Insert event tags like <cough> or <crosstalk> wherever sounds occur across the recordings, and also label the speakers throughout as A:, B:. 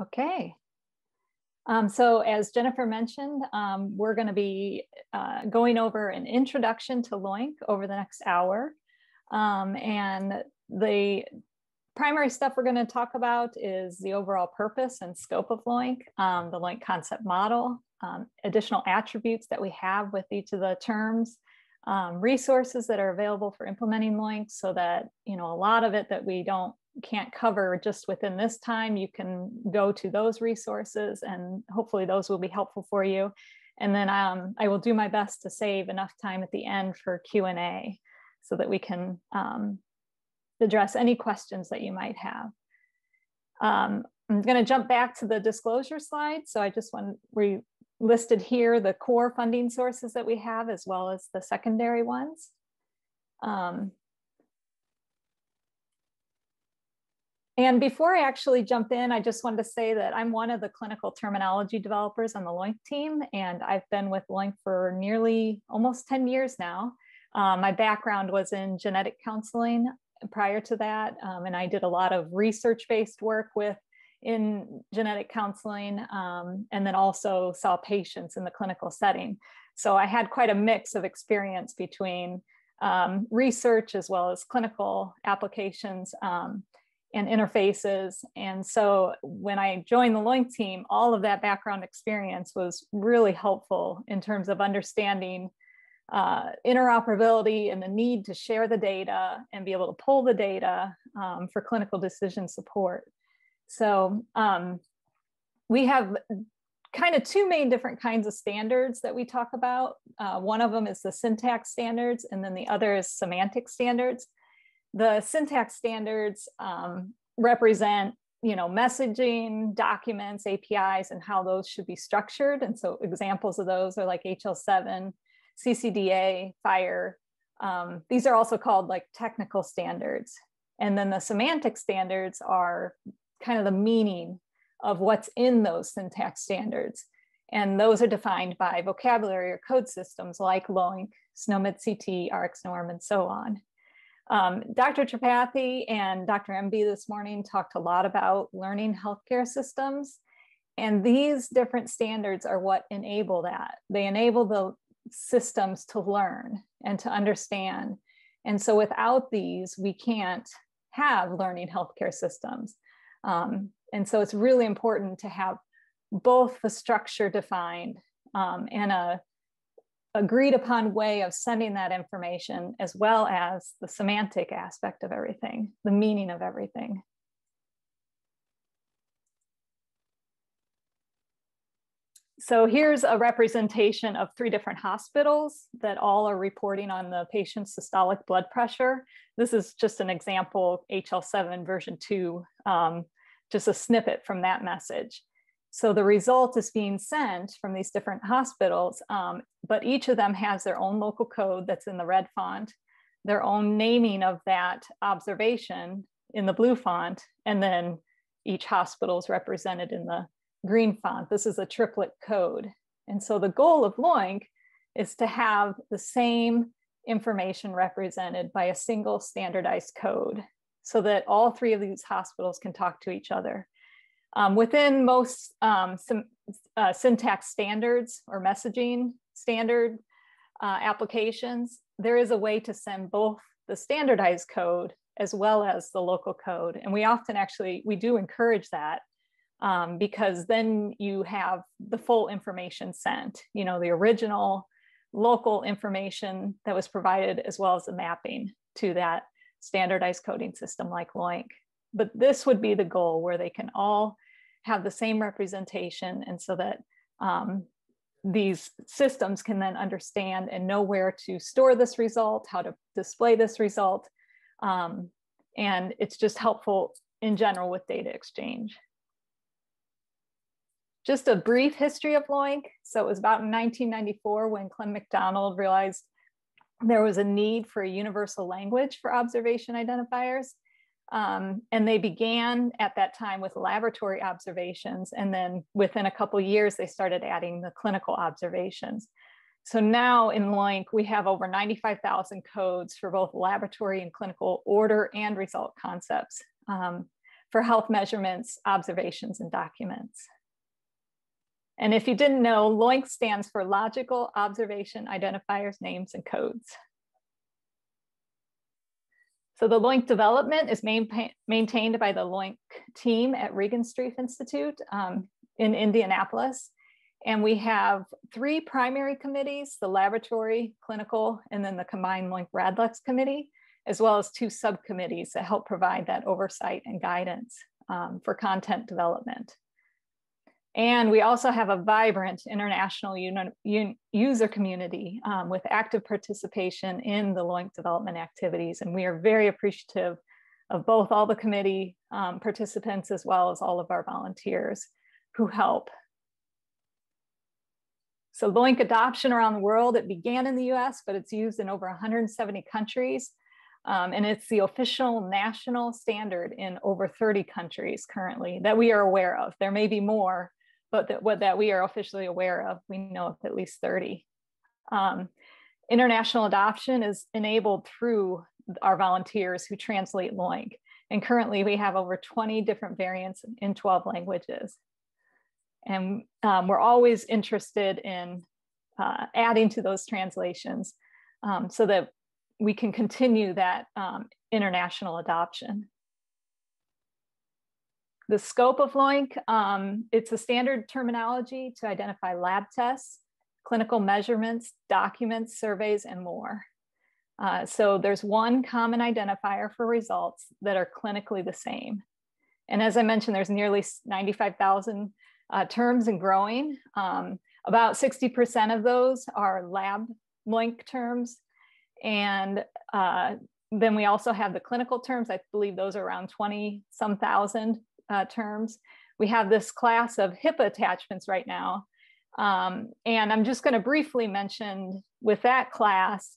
A: Okay. Um, so as Jennifer mentioned, um, we're going to be uh, going over an introduction to LOINC over the next hour. Um, and the primary stuff we're going to talk about is the overall purpose and scope of LOINC, um, the LOINC concept model, um, additional attributes that we have with each of the terms, um, resources that are available for implementing LOINC so that, you know, a lot of it that we don't can't cover just within this time, you can go to those resources and hopefully those will be helpful for you. And then um, I will do my best to save enough time at the end for Q&A so that we can um, address any questions that you might have. Um, I'm going to jump back to the disclosure slide. So I just want we listed here the core funding sources that we have as well as the secondary ones. Um, and before I actually jump in, I just wanted to say that I'm one of the clinical terminology developers on the LOINC team, and I've been with LOINC for nearly almost 10 years now. Um, my background was in genetic counseling prior to that, um, and I did a lot of research-based work with in genetic counseling, um, and then also saw patients in the clinical setting. So I had quite a mix of experience between um, research as well as clinical applications um, and interfaces. And so when I joined the LOINC team, all of that background experience was really helpful in terms of understanding uh, interoperability and the need to share the data and be able to pull the data um, for clinical decision support. So um, we have kind of two main different kinds of standards that we talk about. Uh, one of them is the syntax standards, and then the other is semantic standards. The syntax standards um, represent you know, messaging, documents, APIs, and how those should be structured. And so examples of those are like HL7, CCDA, FHIR Um, these are also called like technical standards. And then the semantic standards are kind of the meaning of what's in those syntax standards. And those are defined by vocabulary or code systems like LOINC, SNOMED CT, RxNorm, and so on. Um, Dr. Tripathi and Dr. Embi this morning talked a lot about learning healthcare systems. And these different standards are what enable that. They enable the systems to learn and to understand. And so without these, we can't have learning healthcare systems. Um, and so it's really important to have both the structure defined um, and a agreed upon way of sending that information as well as the semantic aspect of everything, the meaning of everything. So here's a representation of three different hospitals that all are reporting on the patient's systolic blood pressure. This is just an example, HL7 version two, um, just a snippet from that message. So the result is being sent from these different hospitals, um, but each of them has their own local code that's in the red font, their own naming of that observation in the blue font, and then each hospital is represented in the green font. This is a triplet code. And so the goal of LOINC is to have the same information represented by a single standardized code so that all three of these hospitals can talk to each other. Um, within most um, some, uh, syntax standards or messaging standard uh, applications, there is a way to send both the standardized code as well as the local code. And we often actually, we do encourage that um, because then you have the full information sent, you know, the original local information that was provided as well as the mapping to that standardized coding system like LOINC. But this would be the goal where they can all have the same representation and so that um, these systems can then understand and know where to store this result, how to display this result. Um, and it's just helpful in general with data exchange. Just a brief history of LOINC. So it was about in 1994 when Clem McDonald realized there was a need for a universal language for observation identifiers. Um, and they began at that time with laboratory observations. And then within a couple years, they started adding the clinical observations. So now in LOINC, we have over 95,000 codes for both laboratory and clinical order and result concepts. Um, for health measurements, observations, and documents. And if you didn't know, LOINC stands for Logical Observation Identifiers, Names, and Codes. So the LOINC development is main, maintained by the LOINC team at Regan Regenstrief Institute um, in Indianapolis. And we have three primary committees, the laboratory, clinical, and then the combined LOINC RADLEX committee, as well as two subcommittees that help provide that oversight and guidance um, for content development. And we also have a vibrant international user community um, with active participation in the LOINC development activities. And we are very appreciative of both all the committee um, participants as well as all of our volunteers who help. So LOINC adoption around the world, it began in the US, but it's used in over 170 countries. Um, and it's the official national standard in over 30 countries currently that we are aware of. There may be more, but that, what, that we are officially aware of, we know of at least 30. Um, international adoption is enabled through our volunteers who translate LOINC. And currently we have over 20 different variants in 12 languages. And um, we're always interested in uh, adding to those translations um, so that we can continue that um, international adoption the scope of LOINC, um, it's a standard terminology to identify lab tests, clinical measurements, documents, surveys, and more. Uh, so there's one common identifier for results that are clinically the same. And as I mentioned, there's nearly 95,000 uh, terms and growing. Um, about 60% of those are lab LOINC terms. And uh, then we also have the clinical terms. I believe those are around 20 some thousand uh, terms. We have this class of HIPAA attachments right now. Um, and I'm just going to briefly mention with that class,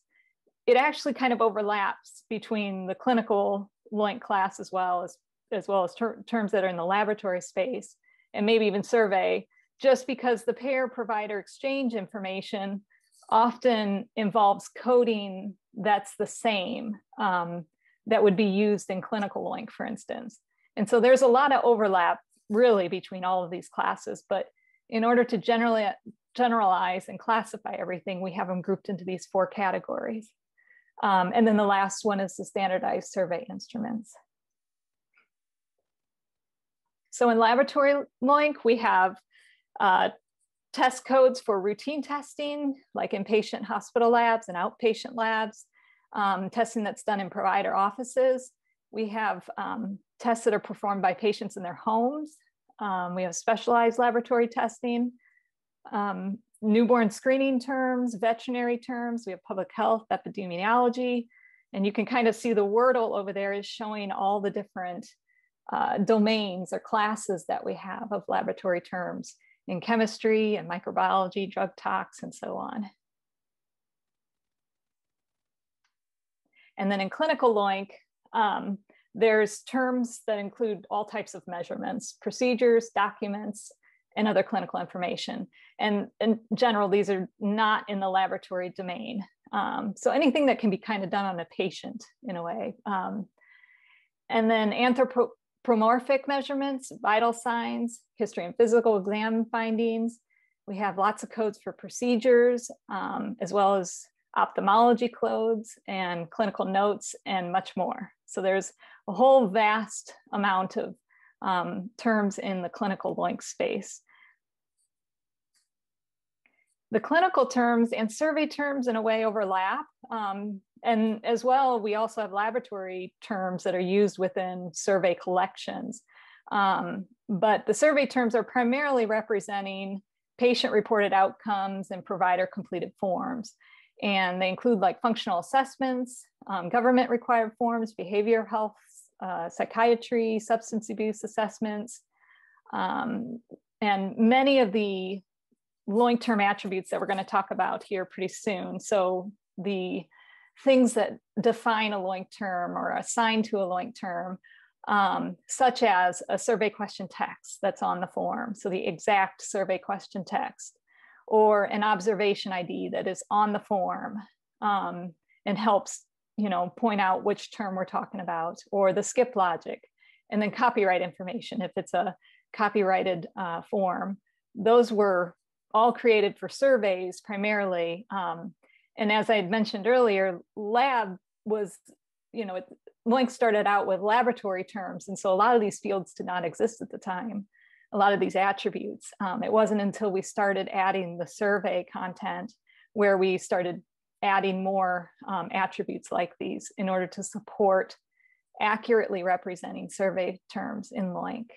A: it actually kind of overlaps between the clinical LOINC class as well as, as well as ter terms that are in the laboratory space and maybe even survey, just because the payer provider exchange information often involves coding that's the same um, that would be used in clinical LOINC, for instance. And so there's a lot of overlap really between all of these classes, but in order to generally generalize and classify everything, we have them grouped into these four categories. Um, and then the last one is the standardized survey instruments. So in laboratory LOINC, we have uh, test codes for routine testing, like inpatient hospital labs and outpatient labs, um, testing that's done in provider offices. We have um, tests that are performed by patients in their homes. Um, we have specialized laboratory testing, um, newborn screening terms, veterinary terms. We have public health, epidemiology, and you can kind of see the Wordle over there is showing all the different uh, domains or classes that we have of laboratory terms in chemistry and microbiology, drug tox, and so on. And then in clinical LOINC, um, there's terms that include all types of measurements, procedures, documents, and other clinical information. And in general, these are not in the laboratory domain. Um, so anything that can be kind of done on a patient in a way. Um, and then anthropomorphic measurements, vital signs, history and physical exam findings. We have lots of codes for procedures, um, as well as ophthalmology codes and clinical notes and much more. So there's a whole vast amount of um, terms in the clinical LOINC space. The clinical terms and survey terms in a way overlap. Um, and as well, we also have laboratory terms that are used within survey collections. Um, but the survey terms are primarily representing patient reported outcomes and provider completed forms. And they include like functional assessments, um, government required forms, behavior health, uh, psychiatry, substance abuse assessments, um, and many of the LOINC term attributes that we're going to talk about here pretty soon. So the things that define a LOINC term or assign to a LOINC term, um, such as a survey question text that's on the form. So the exact survey question text or an observation ID that is on the form um, and helps you know, point out which term we're talking about, or the skip logic. and then copyright information if it's a copyrighted uh, form. Those were all created for surveys primarily. Um, and as I had mentioned earlier, lab was, you know, it, LOINC started out with laboratory terms. And so a lot of these fields did not exist at the time, a lot of these attributes. Um, it wasn't until we started adding the survey content where we started adding more um, attributes like these in order to support accurately representing survey terms in LOINC.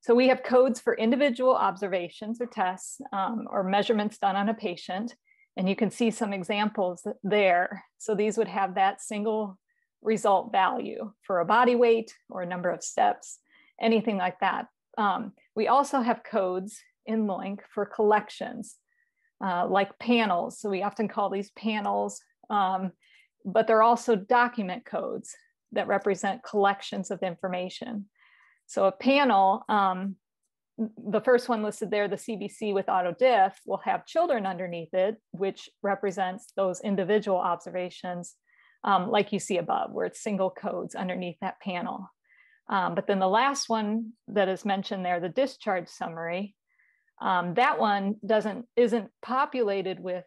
A: So we have codes for individual observations or tests um, or measurements done on a patient. And you can see some examples there. So these would have that single result value for a body weight or a number of steps, anything like that. Um, we also have codes in LOINC for collections, uh, like panels. So we often call these panels, um, but they're also document codes that represent collections of information. So a panel, um, the first one listed there, the CBC with auto diff, will have children underneath it, which represents those individual observations, um, like you see above, where it's single codes underneath that panel. Um, but then the last one that is mentioned there, the discharge summary, um, that one doesn't isn't populated with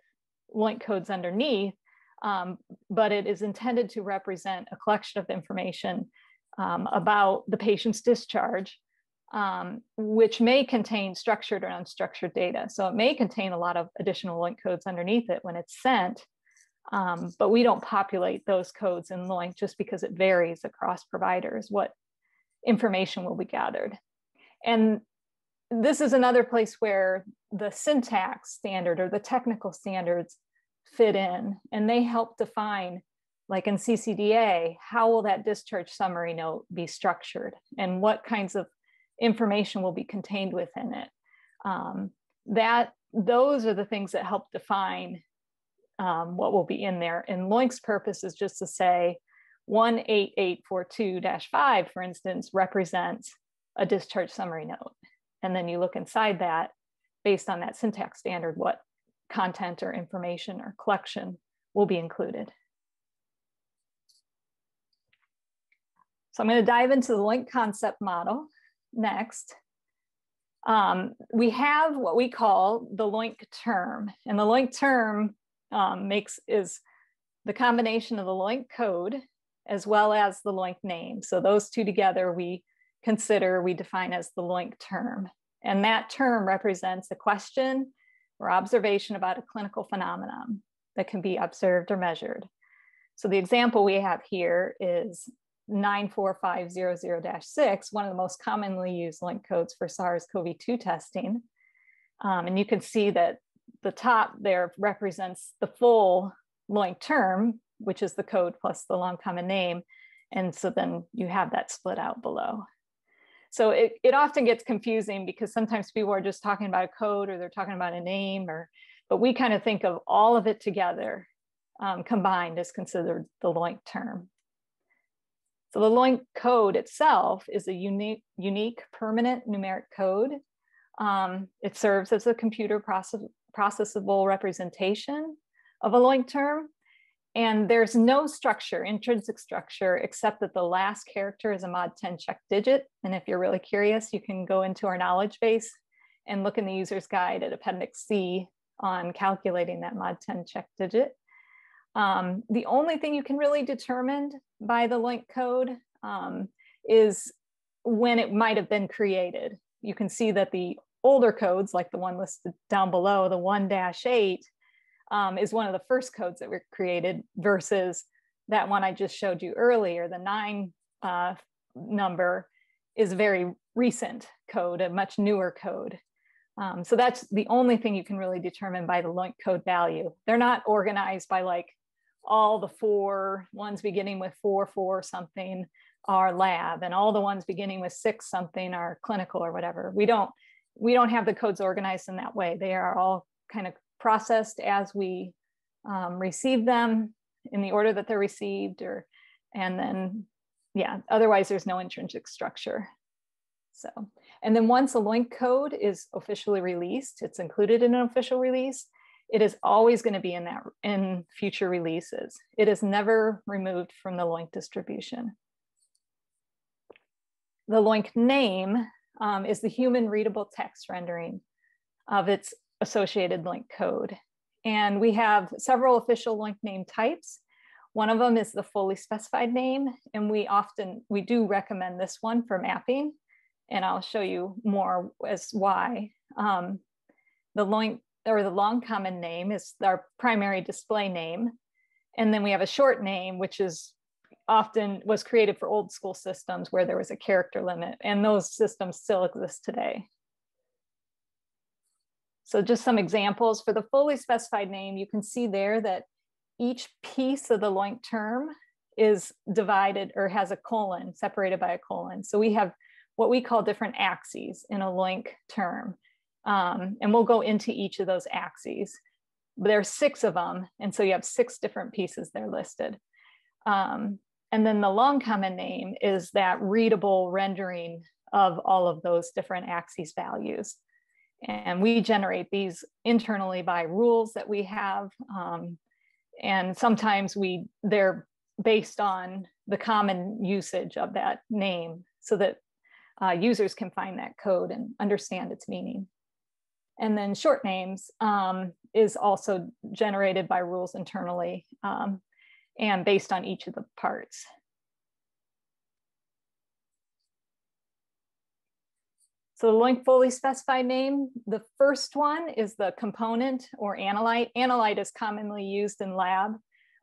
A: LOINC codes underneath, um, but it is intended to represent a collection of information um, about the patient's discharge, um, which may contain structured or unstructured data. So it may contain a lot of additional LOINC codes underneath it when it's sent, um, but we don't populate those codes in LOINC just because it varies across providers what information will be gathered. And this is another place where the syntax standard or the technical standards fit in and they help define like in CCDA, how will that discharge summary note be structured and what kinds of information will be contained within it? Um, that those are the things that help define um, what will be in there. And LOINC's purpose is just to say 18842-5, for instance, represents a discharge summary note. And then you look inside that based on that syntax standard, what content or information or collection will be included. So I'm going to dive into the LOINC concept model next. Um, we have what we call the LOINC term, and the LOINC term um, makes is the combination of the LOINC code as well as the LOINC name. So those two together we consider, we define as the LOINC term. And that term represents a question or observation about a clinical phenomenon that can be observed or measured. So the example we have here is 94500-6, one of the most commonly used LOINC codes for SARS-CoV-2 testing. Um, and you can see that the top there represents the full LOINC term, which is the code plus the long common name. And so then you have that split out below. So it, it often gets confusing because sometimes people are just talking about a code or they're talking about a name or, but we kind of think of all of it together um, combined as considered the LOINC term. So the LOINC code itself is a unique, unique permanent numeric code. Um, it serves as a computer process, processable representation of a LOINC term. And there's no structure, intrinsic structure, except that the last character is a mod 10 check digit. And if you're really curious, you can go into our knowledge base and look in the user's guide at Appendix C on calculating that mod 10 check digit. Um, the only thing you can really determine by the LOINC code um, is when it might have been created. You can see that the older codes, like the one listed down below, the 1-8, um, is one of the first codes that were created versus that one I just showed you earlier, the 9 uh, number is a very recent code, a much newer code. Um, so that's the only thing you can really determine by the LOINC code value. They're not organized by like all the four ones beginning with four, four something are lab and all the ones beginning with six something are clinical or whatever. We don't, we don't have the codes organized in that way. They are all kind of processed as we um, receive them in the order that they're received or, and then, yeah, otherwise there's no intrinsic structure. So, and then once a LOINC code is officially released, it's included in an official release, it is always going to be in that in future releases. It is never removed from the LOINC distribution. The LOINC name um, is the human readable text rendering of its associated LOINC code. And we have several official LOINC name types. One of them is the fully specified name, and we often, we do recommend this one for mapping, and I'll show you more as why. Um, the LOINC or the long common name is our primary display name. And then we have a short name, which is often was created for old school systems where there was a character limit and those systems still exist today. So just some examples for the fully specified name, you can see there that each piece of the LOINC term is divided or has a colon separated by a colon. So we have what we call different axes in a LOINC term. Um, and we'll go into each of those axes. There are six of them, and so you have six different pieces there listed. Um, and then the long common name is that readable rendering of all of those different axes values. And we generate these internally by rules that we have. Um, and sometimes we they're based on the common usage of that name so that uh, users can find that code and understand its meaning. And then short names um, is also generated by rules internally um, and based on each of the parts. So the LOINC fully specified name, the first one is the component or analyte. Analyte is commonly used in lab,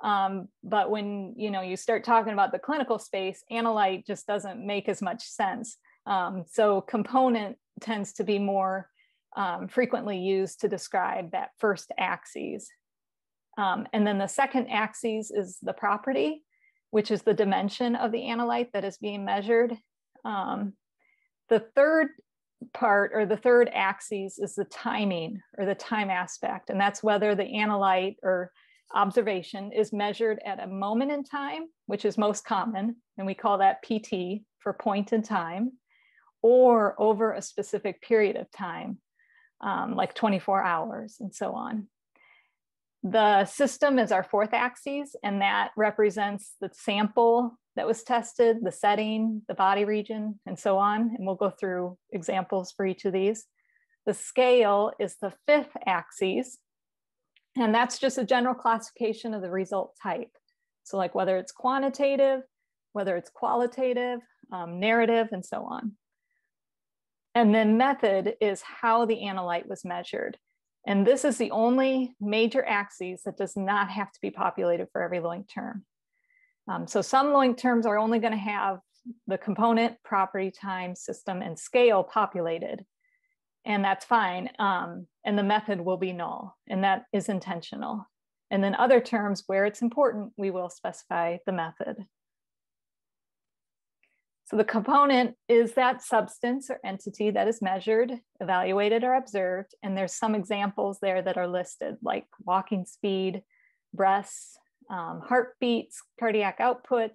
A: um, but when you know you start talking about the clinical space, analyte just doesn't make as much sense. Um, so component tends to be more um, frequently used to describe that first axis. Um, and then the second axis is the property, which is the dimension of the analyte that is being measured. Um, the third part or the third axis is the timing or the time aspect. And that's whether the analyte or observation is measured at a moment in time, which is most common. And we call that PT for point in time, or over a specific period of time, um, like 24 hours and so on. The system is our fourth axis, and that represents the sample that was tested, the setting, the body region, and so on. And we'll go through examples for each of these. The scale is the fifth axis, and that's just a general classification of the result type. So like whether it's quantitative, whether it's qualitative, um, narrative, and so on. And then method is how the analyte was measured. And this is the only major axis that does not have to be populated for every LOINC term. Um, so some LOINC terms are only gonna have the component, property, time, system, and scale populated. And that's fine. Um, and the method will be null, and that is intentional. And then other terms where it's important, we will specify the method. So the component is that substance or entity that is measured, evaluated, or observed. And there's some examples there that are listed like walking speed, breaths, um, heartbeats, cardiac output,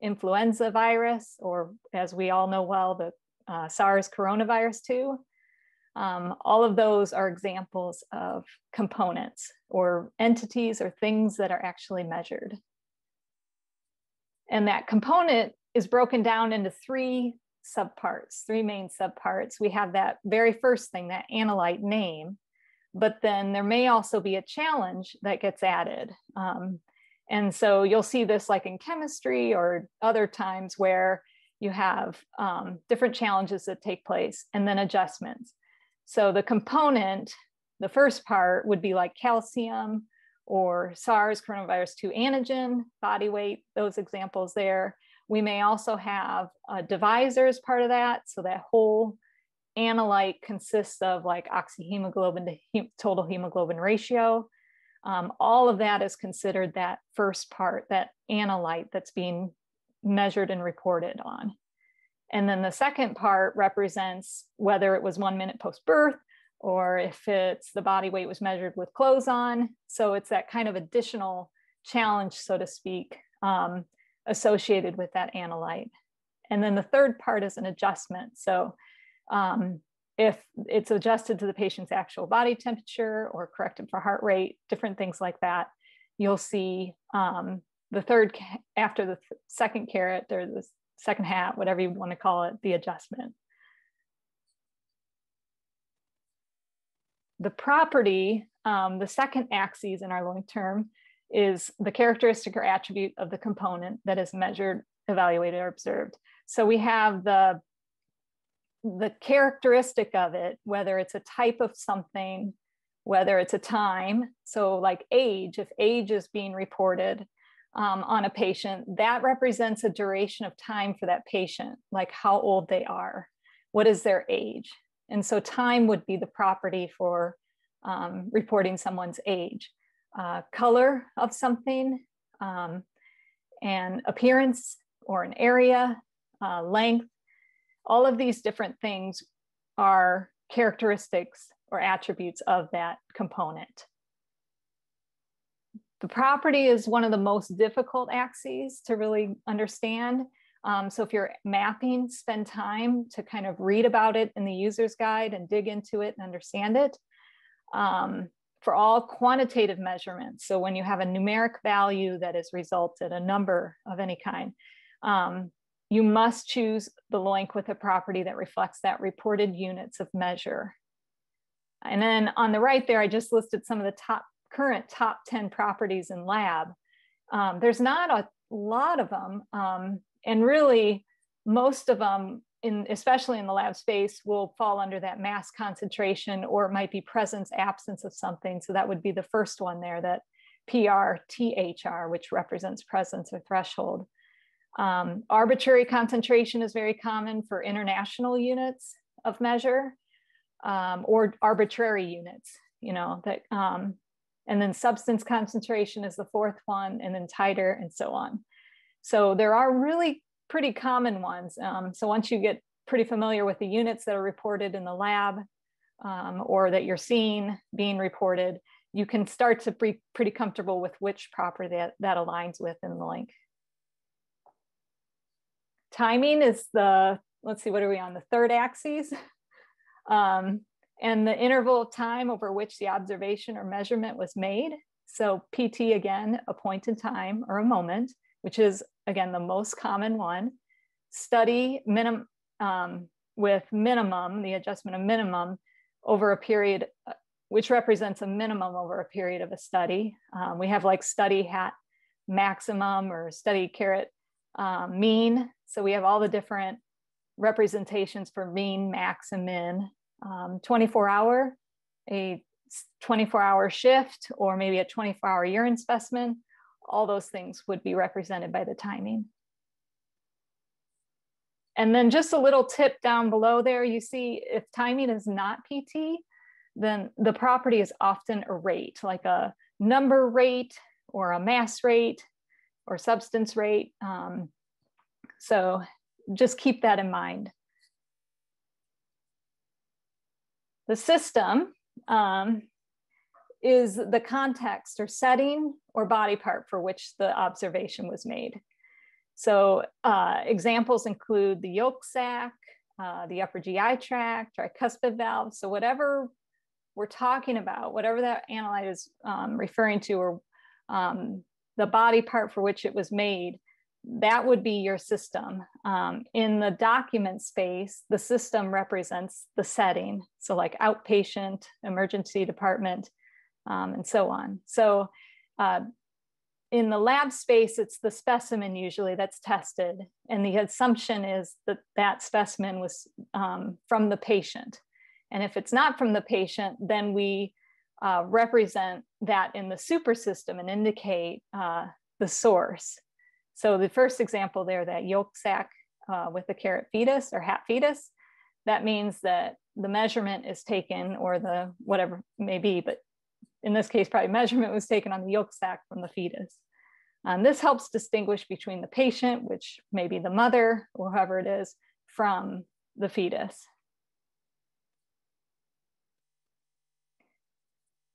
A: influenza virus, or as we all know well, the uh, SARS coronavirus 2. Um, all of those are examples of components or entities or things that are actually measured. And that component is broken down into three subparts, three main subparts. We have that very first thing, that analyte name, but then there may also be a challenge that gets added. Um, and so you'll see this like in chemistry or other times where you have um, different challenges that take place and then adjustments. So the component, the first part would be like calcium or SARS coronavirus 2 antigen, body weight, those examples there. We may also have a divisor as part of that. So that whole analyte consists of like oxyhemoglobin to he total hemoglobin ratio. Um, all of that is considered that first part, that analyte that's being measured and reported on. And then the second part represents whether it was one minute post birth or if it's the body weight was measured with clothes on. So it's that kind of additional challenge, so to speak, um, associated with that analyte. And then the third part is an adjustment. So um, if it's adjusted to the patient's actual body temperature or corrected for heart rate, different things like that, you'll see um, the third, after the second caret or the second hat, whatever you want to call it, the adjustment. The property, um, the second axis in our long term is the characteristic or attribute of the component that is measured, evaluated, or observed. So we have the the characteristic of it, whether it's a type of something, whether it's a time. So, like age, if age is being reported um, on a patient, that represents a duration of time for that patient, like how old they are, what is their age. And so, time would be the property for um, reporting someone's age. Uh, color of something, um, and appearance or an area, uh, length, all of these different things are characteristics or attributes of that component. The property is one of the most difficult axes to really understand. Um, so if you're mapping, spend time to kind of read about it in the user's guide and dig into it and understand it. Um, for all quantitative measurements, so when you have a numeric value that has resulted, a number of any kind, um, you must choose the LOINC with a property that reflects that reported units of measure. And then on the right there, I just listed some of the top current top 10 properties in lab. Um, there's not a lot of them. Um, and really most of them, in, especially in the lab space, will fall under that mass concentration or it might be presence absence of something. So that would be the first one there that PR, THR, which represents presence or threshold. Um, arbitrary concentration is very common for international units of measure um, or arbitrary units, you know, that, um, and then substance concentration is the fourth one, and then titer and so on. So there are really pretty common ones. Um, so once you get pretty familiar with the units that are reported in the lab um, or that you're seeing being reported, you can start to be pretty comfortable with which property that, that aligns with in the LOINC. Timing is the, let's see, what are we on, the third axis? <laughs> Um, and the interval of time over which the observation or measurement was made. So PT again, a point in time or a moment, which is again the most common one. Study minimum um, with minimum, the adjustment of minimum over a period, uh, which represents a minimum over a period of a study. Um, we have like study hat maximum or study caret um, mean. So we have all the different representations for mean, max, and min. Um, 24 hour, a 24 hour shift, or maybe a 24 hour urine specimen, all those things would be represented by the timing. And then just a little tip down below there, you see if timing is not PT, then the property is often a rate, like a number rate or a mass rate or substance rate. Um, so just keep that in mind. The system um, is the context or setting or body part for which the observation was made. So uh, examples include the yolk sac, uh, the upper GI tract, tricuspid valve. So whatever we're talking about, whatever that analyte is um, referring to or um, the body part for which it was made, that would be your system. Um, in the document space, the system represents the setting. So like outpatient, emergency department, um, and so on. So uh, in the lab space, it's the specimen usually that's tested. And the assumption is that that specimen was um, from the patient. And if it's not from the patient, then we uh, represent that in the super system and indicate uh, the source. So the first example there, that yolk sac uh, with the caret fetus or hat fetus, that means that the measurement is taken or the whatever may be, but in this case, probably measurement was taken on the yolk sac from the fetus. Um, this helps distinguish between the patient, which may be the mother or whoever it is, from the fetus.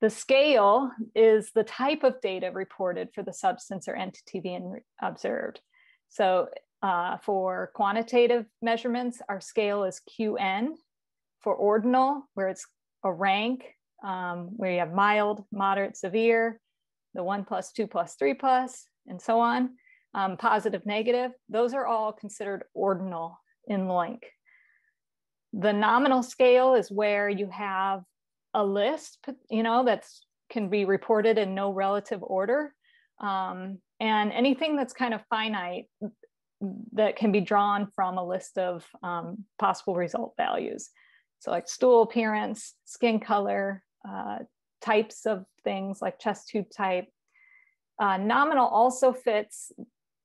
A: The scale is the type of data reported for the substance or entity being observed. So uh, for quantitative measurements, our scale is QN. for ordinal, where it's a rank, um, where you have mild, moderate, severe, the one plus, two plus, three plus, and so on, um, positive, negative, those are all considered ordinal in LOINC. The nominal scale is where you have a list, you know, that's can be reported in no relative order. Um, and anything that's kind of finite that can be drawn from a list of um, possible result values. So like stool appearance, skin color, uh, types of things like chest tube type. Uh, nominal also fits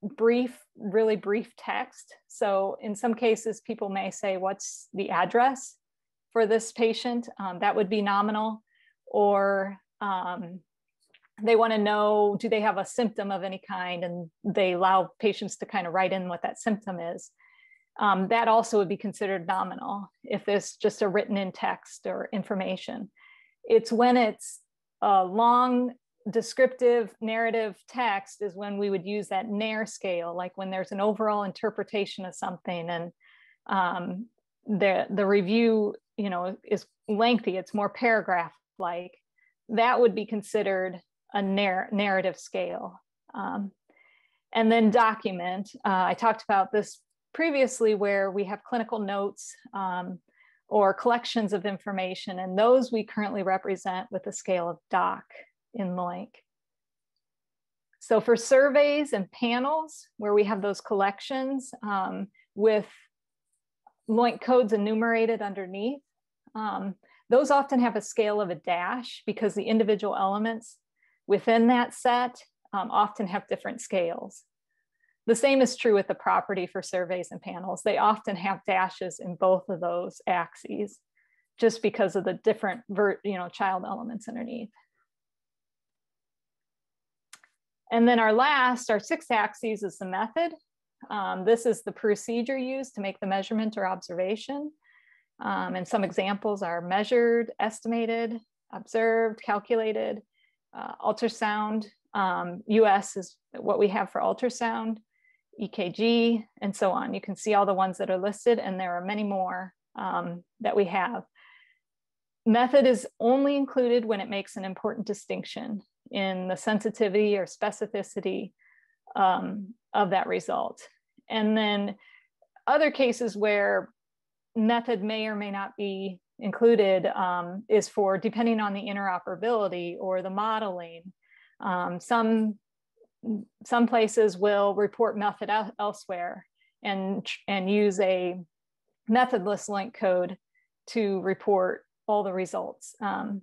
A: brief, really brief text. So in some cases, people may say, what's the address for this patient? Um, that would be nominal. Or um, they want to know, do they have a symptom of any kind? And they allow patients to kind of write in what that symptom is. Um, that also would be considered nominal if there's just a written in text or information. It's when it's a long descriptive narrative text is when we would use that NAIR scale, like when there's an overall interpretation of something and um, the, the review, you know, is lengthy, it's more paragraph like, that would be considered a narr narrative scale. Um, and then document, uh, I talked about this previously where we have clinical notes um, or collections of information and those we currently represent with the scale of doc in LOINC. So for surveys and panels where we have those collections um, with LOINC codes enumerated underneath, um, those often have a scale of a dash because the individual elements within that set um, often have different scales. The same is true with the property for surveys and panels. They often have dashes in both of those axes just because of the different you know, child elements underneath. And then our last, our six axes is the method. Um, this is the procedure used to make the measurement or observation. Um, and some examples are measured, estimated, observed, calculated, uh, ultrasound. Um, US is what we have for ultrasound, EKG, and so on. You can see all the ones that are listed, and there are many more um, that we have. Method is only included when it makes an important distinction in the sensitivity or specificity um, of that result. And then other cases where method may or may not be included um, is for depending on the interoperability or the modeling. Um, some, some places will report method elsewhere and, and use a methodless LOINC code to report all the results. Um,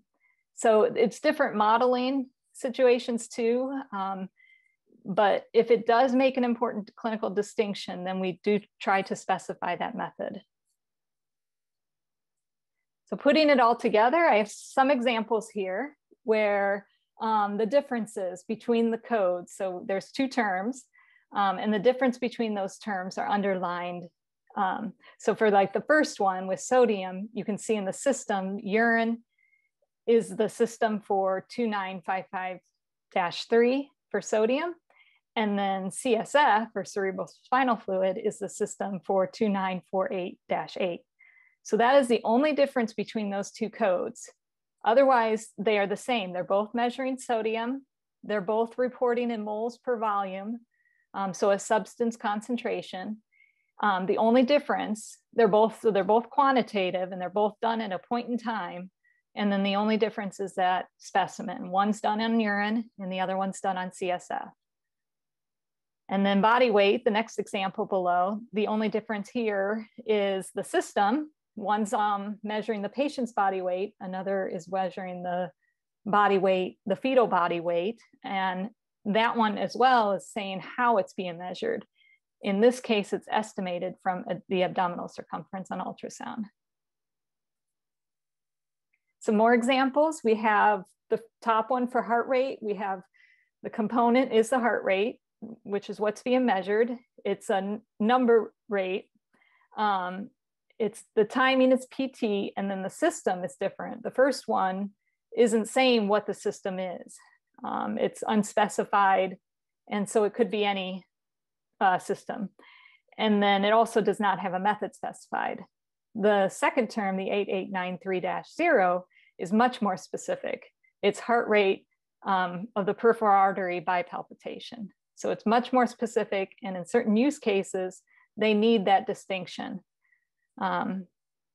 A: so it's different modeling situations too. Um, but if it does make an important clinical distinction, then we do try to specify that method. So putting it all together, I have some examples here where um, the differences between the codes, so there's two terms, um, and the difference between those terms are underlined. Um, so for like the first one with sodium, you can see in the system, urine is the system for 2955-3 for sodium. And then CSF or cerebral spinal fluid is the system for 2948-8. So that is the only difference between those two codes. Otherwise, they are the same. They're both measuring sodium. They're both reporting in moles per volume. Um, so a substance concentration. Um, the only difference, they're both, so they're both quantitative and they're both done at a point in time. And then the only difference is that specimen. One's done on urine and the other one's done on CSF. And then body weight, the next example below, the only difference here is the system. One's um, measuring the patient's body weight, another is measuring the body weight, the fetal body weight. And that one as well is saying how it's being measured. In this case, it's estimated from the abdominal circumference on ultrasound. Some more examples, we have the top one for heart rate. We have the component is the heart rate, which is what's being measured. It's a number rate. Um, it's the timing is PT and then the system is different. The first one isn't saying what the system is. Um, it's unspecified. And so it could be any uh, system. And then it also does not have a method specified. The second term, the 8893-0, is much more specific. It's heart rate um, of the peripheral artery by palpitation. So it's much more specific, and in certain use cases, they need that distinction. Um,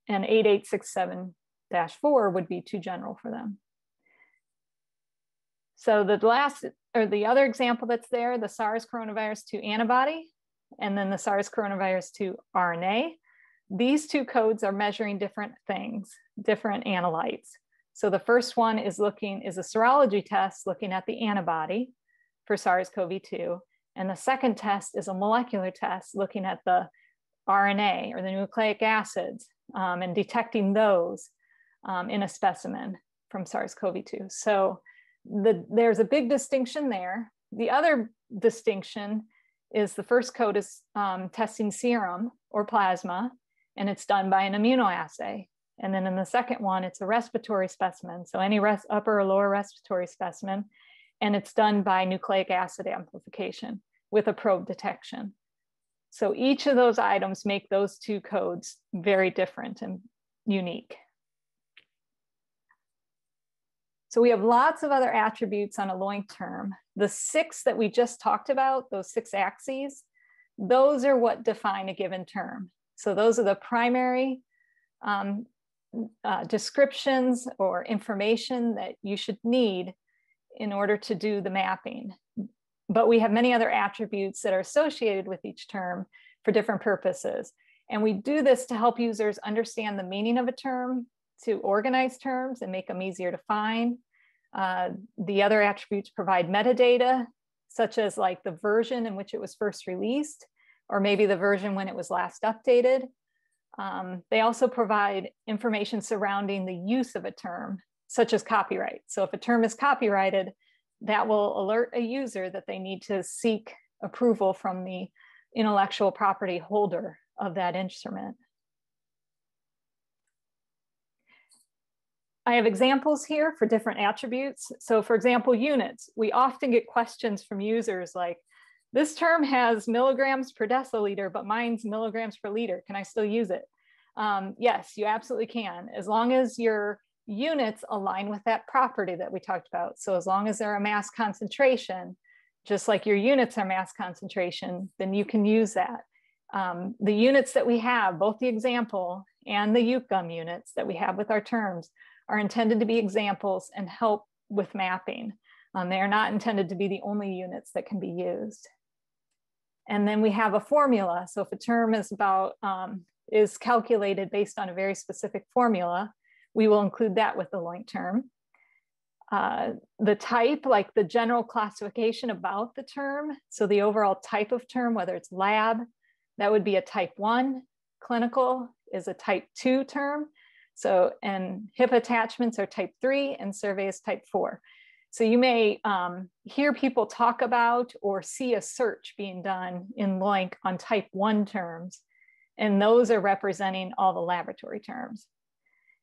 A: and 8867 4 would be too general for them. So the last, or the other example that's there, the SARS coronavirus 2 antibody, and then the SARS coronavirus 2 RNA, these two codes are measuring different things, different analytes. So the first one is looking, is a serology test looking at the antibody for SARS-CoV-2. And the second test is a molecular test looking at the RNA or the nucleic acids um, and detecting those um, in a specimen from SARS-CoV-2. So the, there's a big distinction there. The other distinction is the first code is um, testing serum or plasma, and it's done by an immunoassay. And then in the second one, it's a respiratory specimen. So any upper or lower respiratory specimen, and it's done by nucleic acid amplification with a probe detection. So each of those items make those two codes very different and unique. So we have lots of other attributes on a LOINC term. The six that we just talked about, those six axes, those are what define a given term. So those are the primary um, uh, descriptions or information that you should need in order to do the mapping. But we have many other attributes that are associated with each term for different purposes. And we do this to help users understand the meaning of a term, to organize terms and make them easier to find. Uh, the other attributes provide metadata, such as like the version in which it was first released, or maybe the version when it was last updated. Um, they also provide information surrounding the use of a term, such as copyright. So if a term is copyrighted, that will alert a user that they need to seek approval from the intellectual property holder of that instrument. I have examples here for different attributes. So for example, units, we often get questions from users like, this term has milligrams per deciliter, but mine's milligrams per liter. Can I still use it? Um, yes, you absolutely can, as long as your units align with that property that we talked about. So as long as they're a mass concentration, just like your units are mass concentration, then you can use that. Um, the units that we have, both the example and the UCUM units that we have with our terms are intended to be examples and help with mapping. Um, they are not intended to be the only units that can be used. And then we have a formula. So if a term is about, um, is calculated based on a very specific formula, we will include that with the LOINC term. Uh, the type, like the general classification about the term. So the overall type of term, whether it's lab, that would be a type one. Clinical is a type two term. So, and HIP attachments are type three and survey is type four. So you may um, hear people talk about or see a search being done in LOINC on type one terms, and those are representing all the laboratory terms.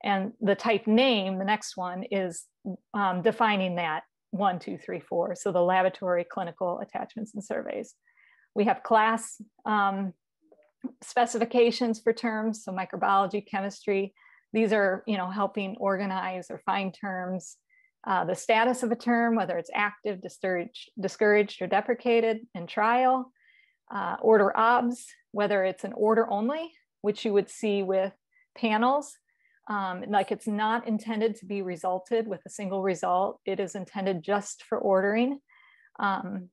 A: And the type name, the next one, is um, defining that one, two, three, four. So the laboratory, clinical attachments and surveys. We have class um, specifications for terms, so microbiology, chemistry, these are, you know, helping organize or find terms, uh, the status of a term, whether it's active, discouraged, discouraged or deprecated in trial, uh, order obs, whether it's an order only, which you would see with panels, um, like it's not intended to be resulted with a single result. It is intended just for ordering. Um,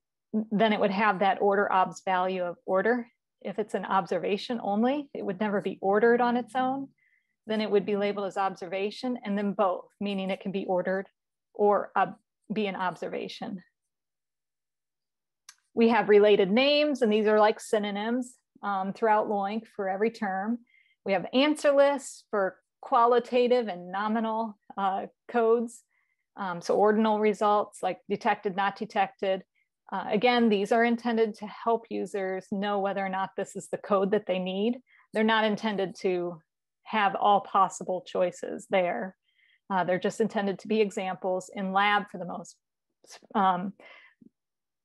A: then it would have that order obs value of order. If it's an observation only, it would never be ordered on its own then it would be labeled as observation and then both, meaning it can be ordered or be an observation. We have related names, and these are like synonyms um, throughout LOINC for every term. We have answer lists for qualitative and nominal uh, codes. Um, so ordinal results like detected, not detected. Uh, again, these are intended to help users know whether or not this is the code that they need. They're not intended to have all possible choices there. Uh, they're just intended to be examples in lab for the most, um,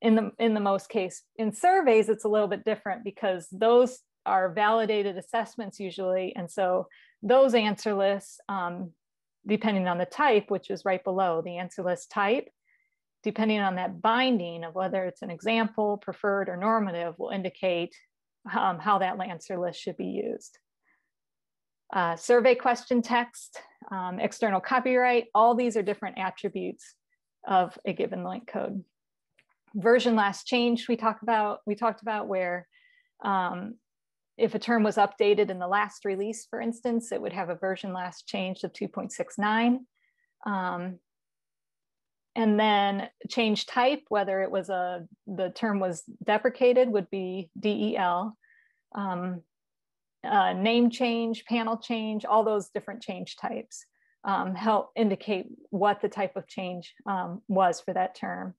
A: in the in the most case. In surveys, it's a little bit different because those are validated assessments usually. And so those answer lists, um, depending on the type, which is right below the answer list type, depending on that binding of whether it's an example, preferred, or normative will indicate um, how that answer list should be used. Uh, survey question text, um, external copyright, all these are different attributes of a given LOINC code. Version last change we talked about, we talked about where um, if a term was updated in the last release, for instance, it would have a version last changed of 2.69. Um, and then change type, whether it was a, the term was deprecated would be DEL. Um, uh, name change, panel change, all those different change types um, help indicate what the type of change um, was for that term.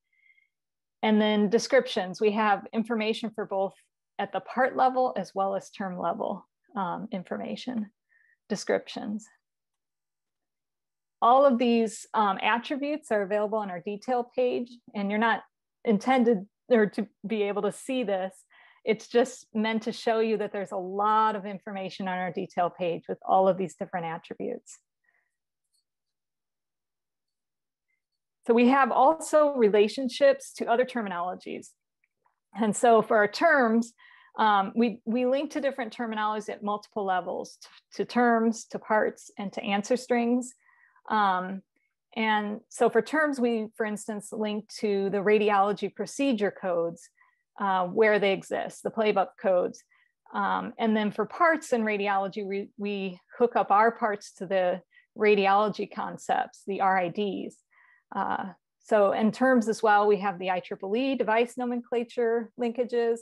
A: And then descriptions, we have information for both at the part level as well as term level um, information descriptions. All of these um, attributes are available on our detail page and you're not intended or to be able to see this. It's just meant to show you that there's a lot of information on our detail page with all of these different attributes. So we have also relationships to other terminologies. And so for our terms, um, we, we link to different terminologies at multiple levels, to, terms, to parts, and to answer strings. Um, and so for terms, we, for instance, link to the radiology procedure codes uh, where they exist, the playbook codes. Um, and then for parts in radiology, we, we hook up our parts to the radiology concepts, the RIDs. Uh, so in terms as well, we have the IEEE device nomenclature linkages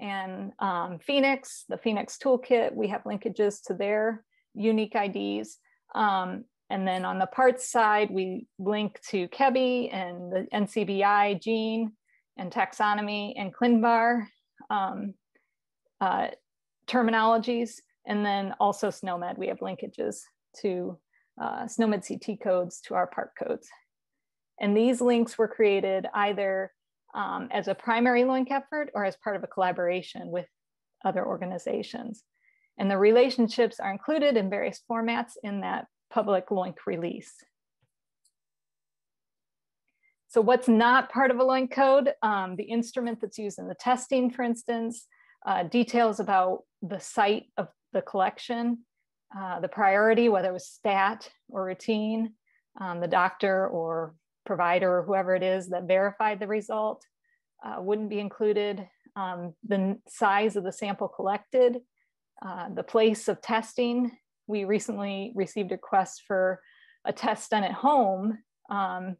A: and um, PhenX, the PhenX toolkit, we have linkages to their unique IDs. Um, and then on the parts side, we link to ChEBI and the NCBI gene and taxonomy and ClinVar um, uh, terminologies. And then also SNOMED, we have linkages to uh, SNOMED CT codes to our part codes. And these links were created either um, as a primary LOINC effort or as part of a collaboration with other organizations. And the relationships are included in various formats in that public LOINC release. So what's not part of a LOINC code? Um, the instrument that's used in the testing, for instance, uh, details about the site of the collection, uh, the priority, whether it was stat or routine, um, the doctor or provider or whoever it is that verified the result uh, wouldn't be included. Um, the size of the sample collected, uh, the place of testing. We recently received a request for a test done at home um,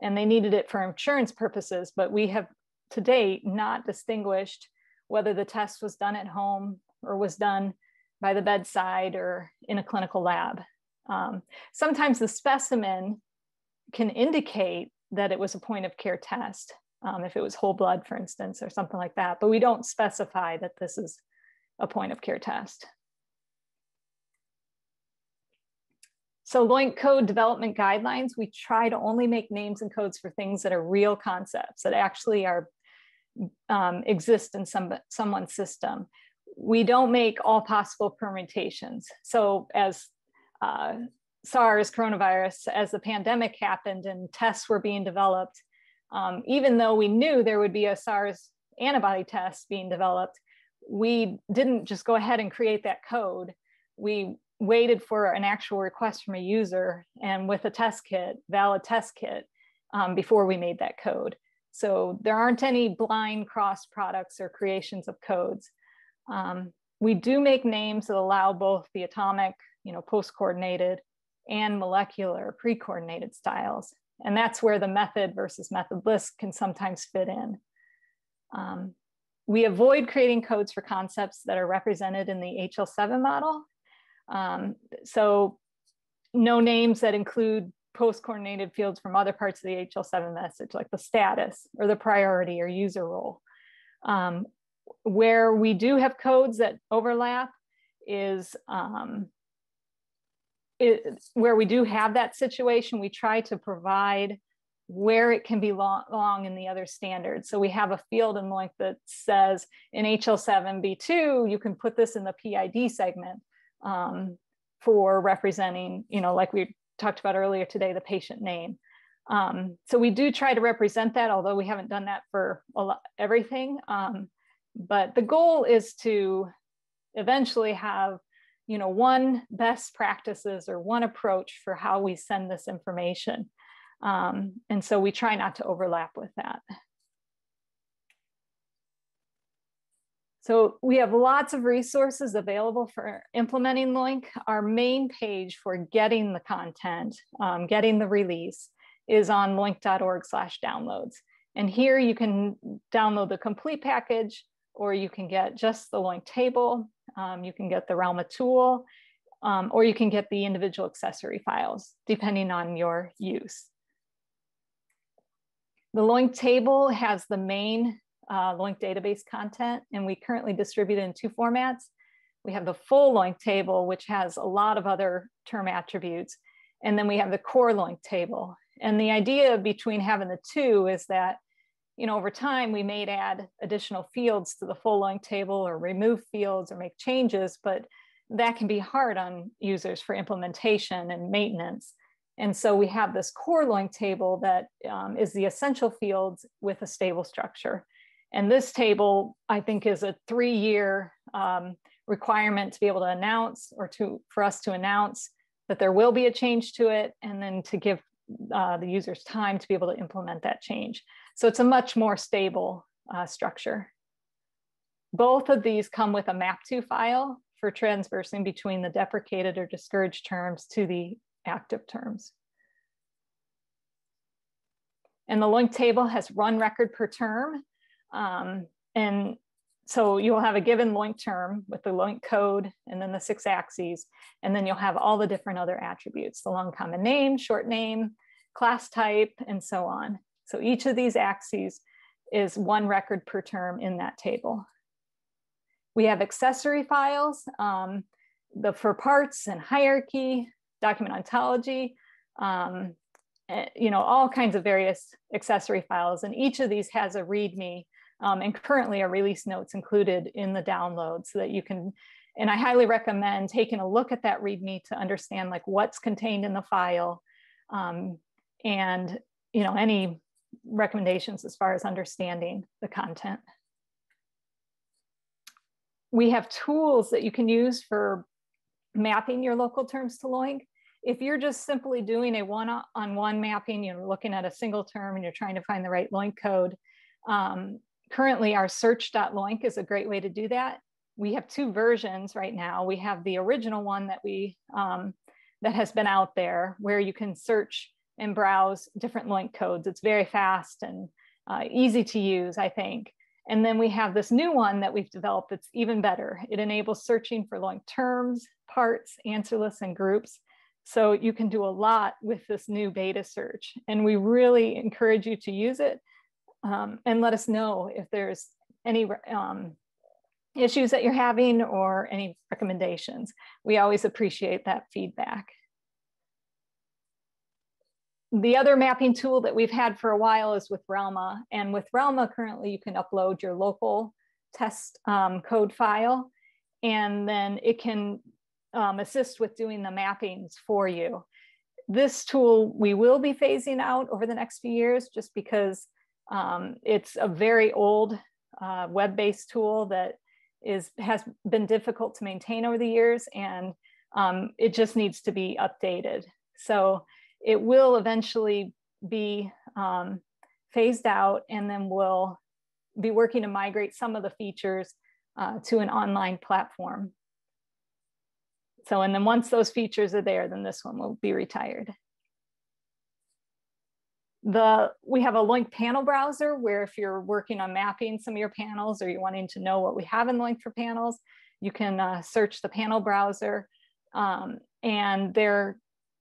A: and they needed it for insurance purposes, but we have to date not distinguished whether the test was done at home or was done by the bedside or in a clinical lab. Um, sometimes the specimen can indicate that it was a point of care test, um, if it was whole blood, for instance, or something like that. But we don't specify that this is a point of care test. So LOINC code development guidelines, we try to only make names and codes for things that are real concepts that actually are um, exist in some, someone's system. We don't make all possible permutations. So as uh, SARS coronavirus, as the pandemic happened and tests were being developed, um, even though we knew there would be a SARS antibody test being developed, we didn't just go ahead and create that code. We waited for an actual request from a user and with a test kit, valid test kit, um, before we made that code. So there aren't any blind cross products or creations of codes. Um, we do make names that allow both the atomic, you know, post-coordinated and molecular pre-coordinated styles. And that's where the method versus method list can sometimes fit in. Um, we avoid creating codes for concepts that are represented in the HL7 model. Um, so no names that include post-coordinated fields from other parts of the HL7 message, like the status or the priority or user role. Um, where we do have codes that overlap is um, it, where we do have that situation, we try to provide where it can be long in the other standards. So we have a field in LOINC that says in HL7 V2, you can put this in the PID segment um, for representing, you know, like we talked about earlier today, the patient name. Um, so we do try to represent that, although we haven't done that for a lot, everything. Um, but the goal is to eventually have, you know, one best practices or one approach for how we send this information. Um, and so we try not to overlap with that. So we have lots of resources available for implementing LOINC. Our main page for getting the content, um, getting the release is on loinc.org slash downloads. And here you can download the complete package or you can get just the LOINC table. Um, you can get the RELMA tool um, or you can get the individual accessory files depending on your use. The LOINC table has the main uh, database content, and we currently distribute it in two formats. We have the full LOINC table, which has a lot of other term attributes. And then we have the core LOINC table. And the idea between having the two is that, you know, over time we may add additional fields to the full LOINC table or remove fields or make changes, but that can be hard on users for implementation and maintenance. And so we have this core LOINC table that um, is the essential fields with a stable structure. And this table, I think, is a three-year um, requirement to be able to announce or to for us to announce that there will be a change to it and then to give uh, the users time to be able to implement that change. So it's a much more stable uh, structure. Both of these come with a MapTo file for transversing between the deprecated or discouraged terms to the active terms. And the LOINC table has run record per term um, and so you'll have a given LOINC term with the LOINC code and then the six axes, and then you'll have all the different other attributes, the long common name, short name, class type, and so on. So each of these axes is one record per term in that table. We have accessory files um, the, for parts and hierarchy, document ontology, um, eh, you know, all kinds of various accessory files. And each of these has a README um, and currently are release notes included in the download so that you can, and I highly recommend taking a look at that README to understand like what's contained in the file um, and, you know, any recommendations as far as understanding the content. We have tools that you can use for mapping your local terms to LOINC. If you're just simply doing a one-on-one -on -one mapping, you're looking at a single term and you're trying to find the right LOINC code, um, currently our search.loinc is a great way to do that. We have two versions right now. We have the original one that we um, that has been out there where you can search and browse different LOINC codes. It's very fast and uh, easy to use, I think. And then we have this new one that we've developed that's even better. It enables searching for LOINC terms, parts, answer lists, and groups. So you can do a lot with this new beta search. And we really encourage you to use it um, and let us know if there's any um, issues that you're having or any recommendations. We always appreciate that feedback. The other mapping tool that we've had for a while is with RELMA. And with RELMA, currently you can upload your local test um, code file, and then it can um, assist with doing the mappings for you. This tool we will be phasing out over the next few years just because um, it's a very old uh, web-based tool that is has been difficult to maintain over the years and um, it just needs to be updated. So it will eventually be um, phased out and then we'll be working to migrate some of the features uh, to an online platform. So, and then once those features are there, then this one will be retired. The, we have a LOINC panel browser where if you're working on mapping some of your panels or you're wanting to know what we have in LOINC for panels, you can uh, search the panel browser um, and they're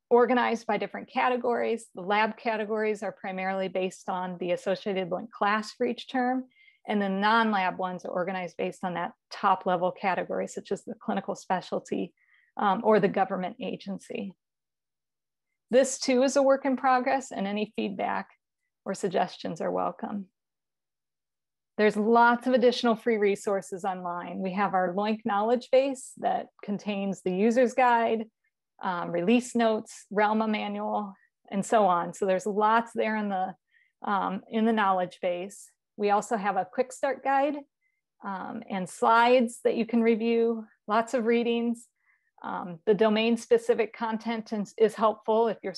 A: organized by different categories. The lab categories are primarily based on the associated LOINC class for each term. And the non-lab ones are organized based on that top level category, such as the clinical specialty um, or the government agency. This too is a work in progress and any feedback or suggestions are welcome. There's lots of additional free resources online. We have our LOINC knowledge base that contains the user's guide, um, release notes, RELMA manual, and so on. So there's lots there in the, um, in the knowledge base. We also have a quick start guide um, and slides that you can review, lots of readings. Um, the domain specific content is, helpful if you're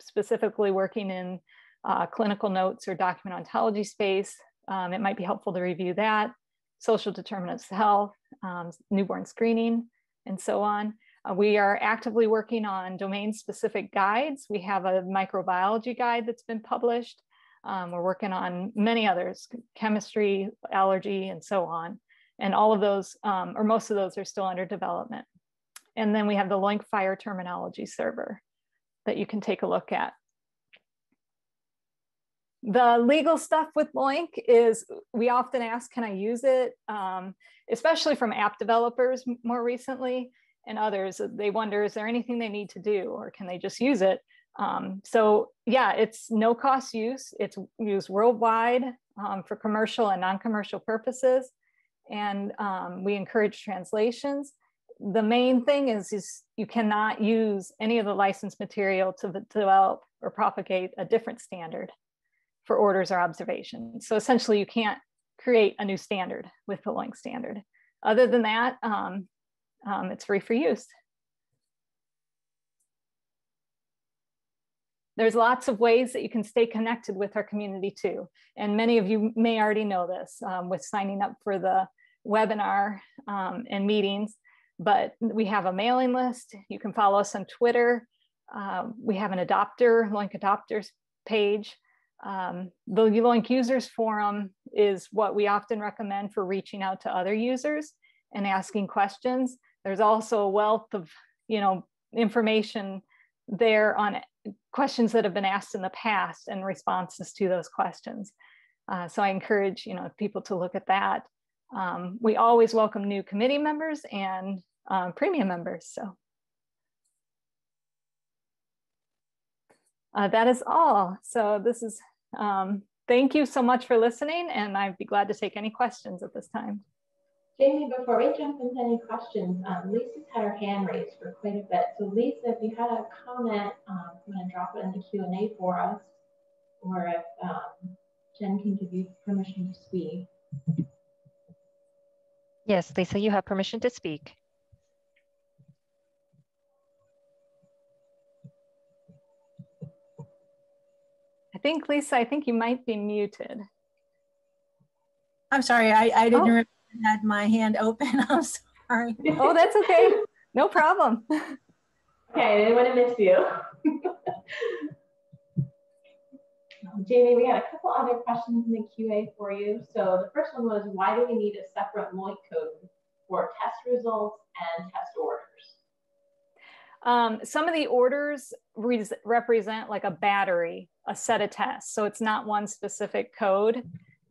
A: specifically working in uh, clinical notes or document ontology space. Um, it might be helpful to review that, social determinants of health, um, newborn screening, and so on. Uh, we are actively working on domain specific guides. We have a microbiology guide that's been published. Um, we're working on many others, chemistry, allergy, and so on. And all of those, um, or most of those are still under development. And then we have the LOINC FHIR terminology server that you can take a look at. The legal stuff with LOINC is we often ask, can I use it? Um, especially from app developers more recently and others. They wonder, is there anything they need to do or can they just use it? Um, so yeah, it's no cost use. It's used worldwide um, for commercial and non-commercial purposes. And um, we encourage translations. The main thing is, is you cannot use any of the licensed material to develop or propagate a different standard for orders or observations. So essentially you can't create a new standard with the LOINC standard. Other than that, um, um, it's free for use. There's lots of ways that you can stay connected with our community too. And many of you may already know this um, with signing up for the webinar um, and meetings, but we have a mailing list. You can follow us on Twitter. Uh, we have an adopter, LOINC adopters page. Um, the LOINC Users Forum is what we often recommend for reaching out to other users and asking questions. There's also a wealth of, you know, information there on questions that have been asked in the past and responses to those questions. Uh, so I encourage, you know, people to look at that. Um, we always welcome new committee members and um, premium members. So uh, that is all. So this is um, thank you so much for listening and I'd be glad to take any questions at this time.
B: Jamie, before we jump into any questions, um, Lisa's had her hand raised for quite a bit. So Lisa, if you had a comment, um, I'm going to drop it in the Q&A for us, or if um, Jen can give you permission to speak.
C: Yes, Lisa, you have permission to speak.
A: Think, Lisa, I think you might be muted.
D: I'm sorry, I, I didn't oh. had my hand open. <laughs> I'm sorry.
A: Oh, that's okay. No problem.
B: Okay, I didn't want to miss you. <laughs> Jamie, we had a couple other questions in the QA for you. So the first one was, why do we need a separate LOINC code for test results and test orders?
A: Um, some of the orders re represent like a battery, a set of tests. So it's not one specific code.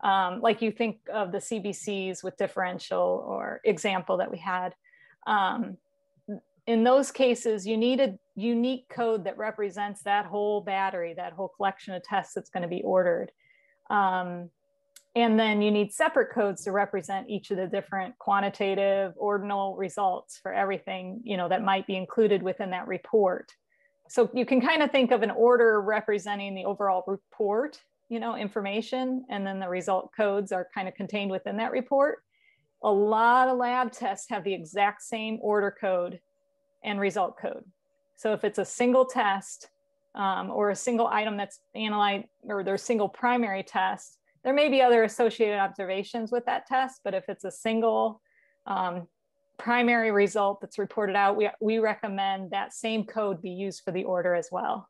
A: Um, like you think of the CBCs with differential or example that we had. Um, in those cases, you need a unique code that represents that whole battery, that whole collection of tests that's going to be ordered. Um, and then you need separate codes to represent each of the different quantitative ordinal results for everything, you know, that might be included within that report. So you can kind of think of an order representing the overall report, you know, information, and then the result codes are kind of contained within that report. A lot of lab tests have the exact same order code and result code. So if it's a single test um, or a single item that's analyzed or their single primary test, there may be other associated observations with that test, but if it's a single um, primary result that's reported out, we, we recommend that same code be used for the order as well.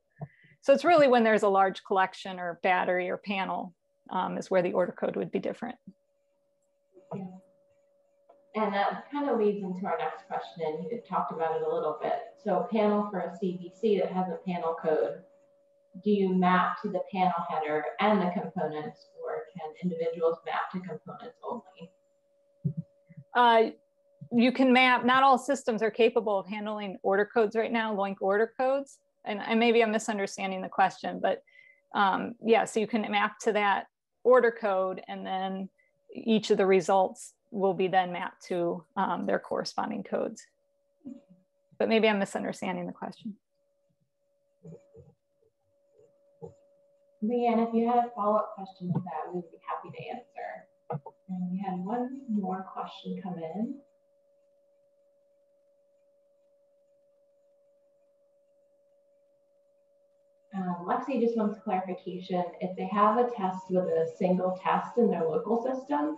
A: So it's really when there's a large collection or battery or panel um, is where the order code would be different.
B: Yeah. And that kind of leads into our next question. And you talked about it a little bit. So panel for a CBC that has a panel code, do you map to the panel header and the components individuals map to components only?
A: Uh, you can map, not all systems are capable of handling order codes right now, LOINC order codes. And, and maybe I'm misunderstanding the question, but um, yeah, so you can map to that order code and then each of the results will be then mapped to um, their corresponding codes. But maybe I'm misunderstanding the question.
B: Leanne, if you had a follow-up question to that, we'd be happy to answer. And we had one more question come in. Um, Lexi just wants clarification. If they have a test with a single test in their local system,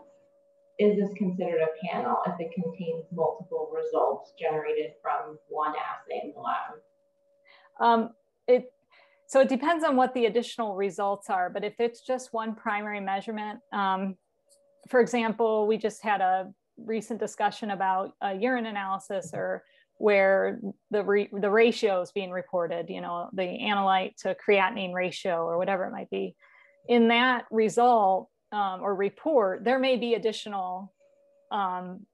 B: is this considered a panel if it contains multiple results generated from one assay in the lab?
A: Um, it, so it depends on what the additional results are, but if it's just one primary measurement, um, for example, we just had a recent discussion about a urine analysis or where the, re, the ratio is being reported, you know, the analyte to creatinine ratio or whatever it might be. In that result um, or report, there may be additional um,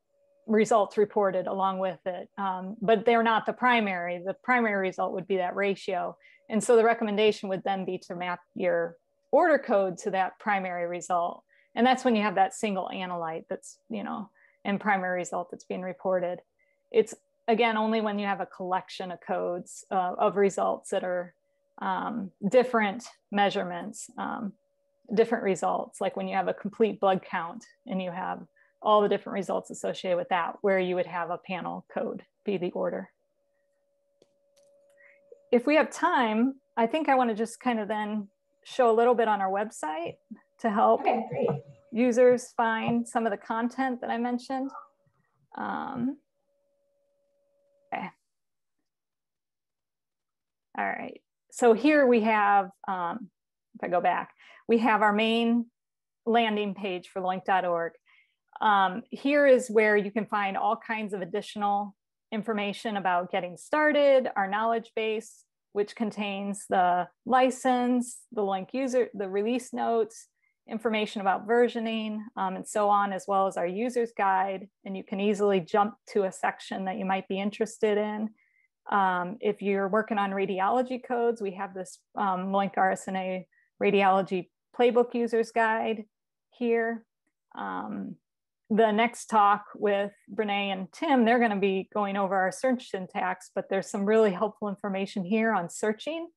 A: results reported along with it, um, but they're not the primary. The primary result would be that ratio. And so the recommendation would then be to map your order code to that primary result. And that's when you have that single analyte that's, you know, and primary result that's being reported. It's again, only when you have a collection of codes uh, of results that are um, different measurements, um, different results, like when you have a complete blood count and you have all the different results associated with that, where you would have a panel code be the order. If we have time, I think I want to just kind of then show a little bit on our website to help
B: okay,
A: users find some of the content that I mentioned. Um, Okay. All right. So here we have, um, if I go back, we have our main landing page for loinc.org. Um, here is where you can find all kinds of additional information about getting started, our knowledge base, which contains the license, the LOINC user, the release notes, information about versioning um, and so on, as well as our user's guide. And you can easily jump to a section that you might be interested in. Um, if you're working on radiology codes, we have this um, LOINC RSNA radiology playbook user's guide here. Um, the next talk with Brene and Tim, they're going to be going over our search syntax, but there's some really helpful information here on searching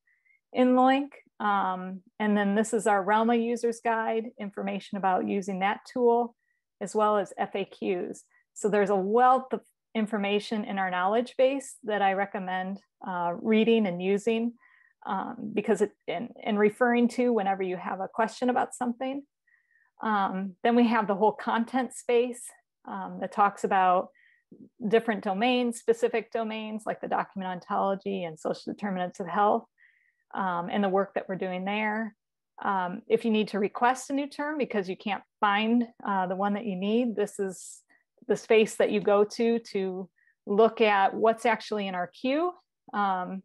A: in LOINC. Um, and then this is our RELMA user's guide, information about using that tool, as well as FAQs. So there's a wealth of information in our knowledge base that I recommend uh, reading and using um, because it and, and referring to whenever you have a question about something. Um, then we have the whole content space um, that talks about different domains, specific domains like the document ontology and social determinants of health um, and the work that we're doing there. Um, if you need to request a new term because you can't find uh, the one that you need, this is the space that you go to to look at what's actually in our queue. Um,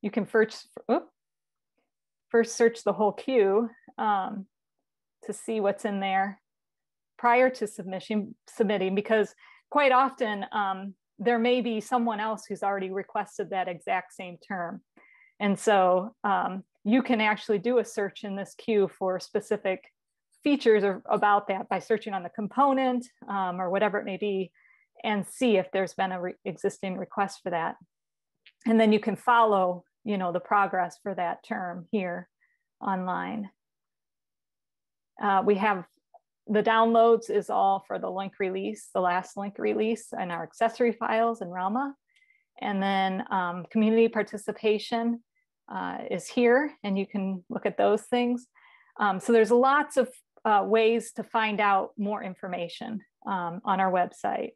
A: you can first, oops, first search the whole queue um, to see what's in there prior to submission, submitting because quite often um, there may be someone else who's already requested that exact same term. And so um, you can actually do a search in this queue for specific features or about that by searching on the component um, or whatever it may be and see if there's been a re existing request for that. And then you can follow, you know, the progress for that term here online. Uh, we have the downloads is all for the LOINC release, the last LOINC release and our accessory files in RELMA. And then um, community participation uh, is here and you can look at those things. Um, so there's lots of uh, ways to find out more information um, on our website.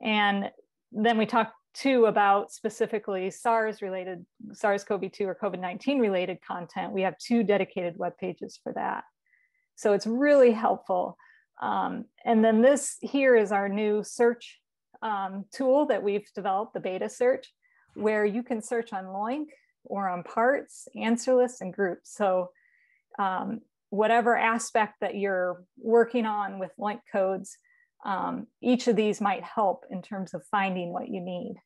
A: And then we talk too about specifically SARS related, SARS-CoV-2 or COVID-19 related content. We have two dedicated web pages for that. So it's really helpful. Um, and then this here is our new search um, tool that we've developed, the beta search, where you can search on LOINC or on parts, answer lists, and groups. So um, whatever aspect that you're working on with LOINC codes, um, each of these might help in terms of finding what you need.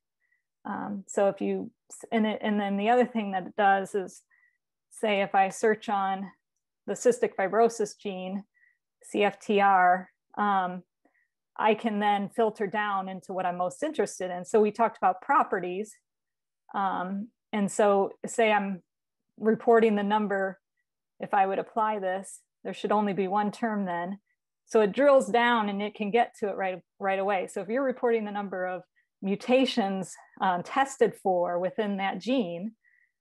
A: Um, so if you, and, it, and then the other thing that it does is say if I search on the cystic fibrosis gene, CFTR, um, I can then filter down into what I'm most interested in. So we talked about properties. Um, and so say I'm reporting the number, if I would apply this, there should only be one term then. So it drills down and it can get to it right, right away. So if you're reporting the number of mutations um, tested for within that gene,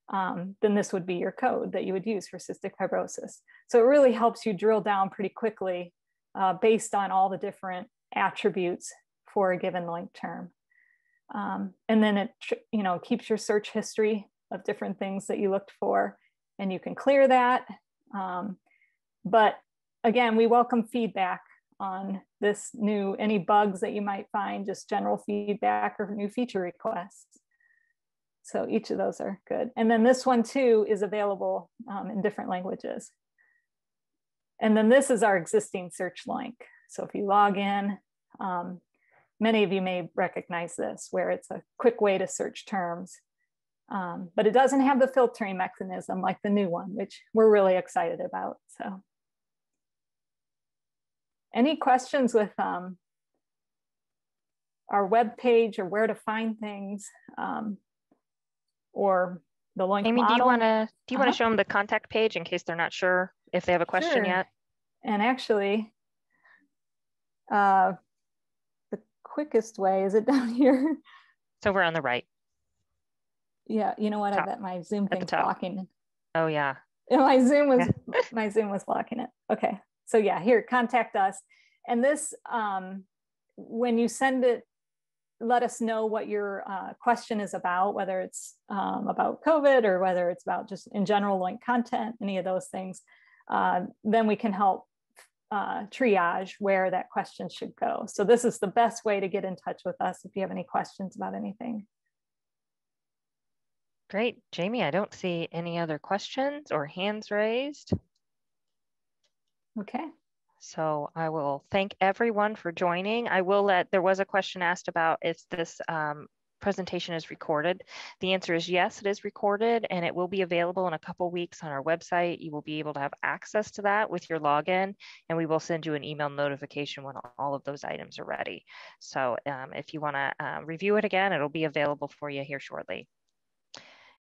A: um, then this would be your code that you would use for cystic fibrosis. So it really helps you drill down pretty quickly uh, based on all the different attributes for a given LOINC term. Um, and then it you know keeps your search history of different things that you looked for and you can clear that. Um, but again, we welcome feedback on this new, any bugs that you might find, just general feedback or new feature requests. So each of those are good. And then this one too is available um, in different languages. And then this is our existing search link. So if you log in, um, many of you may recognize this where it's a quick way to search terms, um, but it doesn't have the filtering mechanism like the new one, which we're really excited about. So any questions with um, our web page or where to find things um, or the LOINC
C: Amy,
A: model?
C: do you want to do you want
A: Uh-huh.
C: to show them the contact page in case they're not sure if they have a question
A: Sure.
C: yet?
A: And actually, uh, the quickest way is it <laughs> down here?
C: So we're on the right.
A: yeah, you know what? I
C: Top.
A: bet my Zoom thing's blocking.
C: Oh yeah.
A: Yeah, <laughs> my Zoom was <laughs> my Zoom was blocking it. Okay, so yeah, here, contact us. And this, um, when you send it, let us know what your uh, question is about, whether it's um, about COVID or whether it's about just in general like content, any of those things. Uh, then we can help uh, triage where that question should go. So this is the best way to get in touch with us if you have any questions about anything.
C: Great. Jamie, I don't see any other questions or hands raised.
A: Okay.
C: So I will thank everyone for joining. I will let, there was a question asked about if this um, presentation is recorded. The answer is yes, it is recorded and it will be available in a couple weeks on our website. You will be able to have access to that with your login and we will send you an email notification when all of those items are ready. So um, if you wanna uh, review it again, it'll be available for you here shortly.